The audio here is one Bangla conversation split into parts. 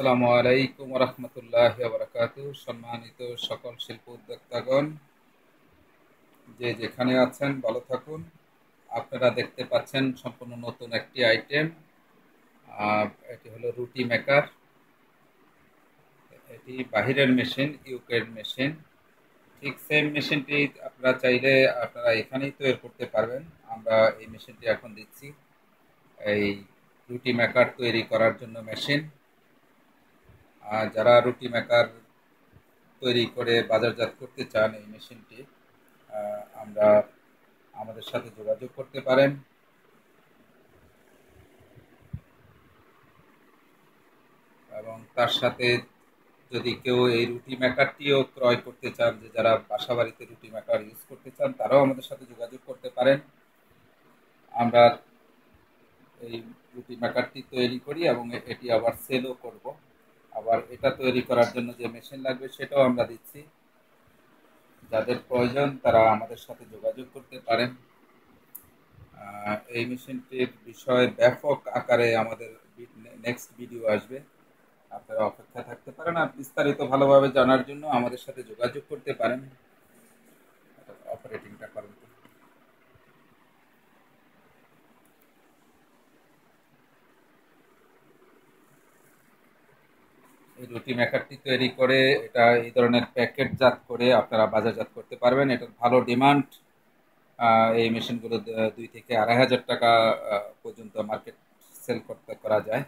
আসসালামু আলাইকুম রহমতুল্লাহ বারকাত সম্মানিত সকল শিল্প উদ্যোক্তাগণ, যে যেখানে আছেন, ভালো থাকুন। আপনারা দেখতে পাচ্ছেন সম্পূর্ণ নতুন একটি আইটেম এটি হলো রুটি মেকার এটি বাহিরের মেশিন ইউকের মেশিন ঠিক সেম মেশিনটি আপনারা চাইলে আপনারা এখানেই তৈরি করতে পারবেন। আমরা এই মেশিনটি এখন দিচ্ছি। এই রুটি মেকার তৈরি করার জন্য মেশিন যারা রুটি মেকার তৈরি করে বাজারজাত করতে চান এই মেশিনটি আমরা আমাদের সাথে যোগাযোগ করতে পারেন। এবং তার সাথে যদি কেউ এই রুটি মেকারটিও ক্রয় করতে চান, যে যারা বাসা বাড়িতে রুটি মেকার ইউজ করতে চান, তারাও আমাদের সাথে যোগাযোগ করতে পারেন। আমরা এই রুটি মেকারটি তৈরি করি এবং এটি আবার সেলও করব। আবার এটা তৈরি করার জন্য যে মেশিন লাগবে সেটাও আমরা দিচ্ছি। যাদের প্রয়োজন তারা আমাদের সাথে যোগাযোগ করতে পারেন। এই মেশিনটির বিষয়ে ব্যাপক আকারে আমাদের নেক্সট ভিডিও আসবে। আপনারা অপেক্ষা থাকতে পারেন আর বিস্তারিত ভালোভাবে জানার জন্য আমাদের সাথে যোগাযোগ করতে পারেন। অপারেটিংটা এই রুটি মেকারটি তৈরি করে এটা এই ধরনের প্যাকেটজাত করে আপনারা বাজারজাত করতে পারবেন। এটার ভালো ডিমান্ড। এই মেশিনগুলো দুই থেকে আড়াই হাজার টাকা পর্যন্ত মার্কেট সেল করতে করা যায়।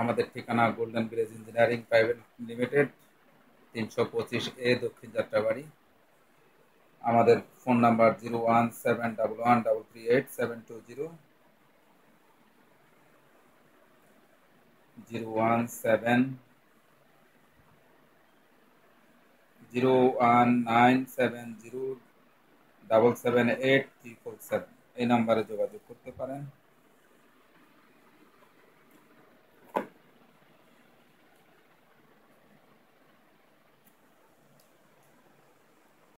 আমাদের ঠিকানা golden village engineering private limited, তিনশো পঁচিশ এ দক্ষিণ যাত্রাবাড়ি। আমাদের phone number zero one seven double one double three eight seven two zero. Zero one seven. Zero one nine seven zero double seven eight three four seven. এই নাম্বারে যোগাযোগ করতে পারেন।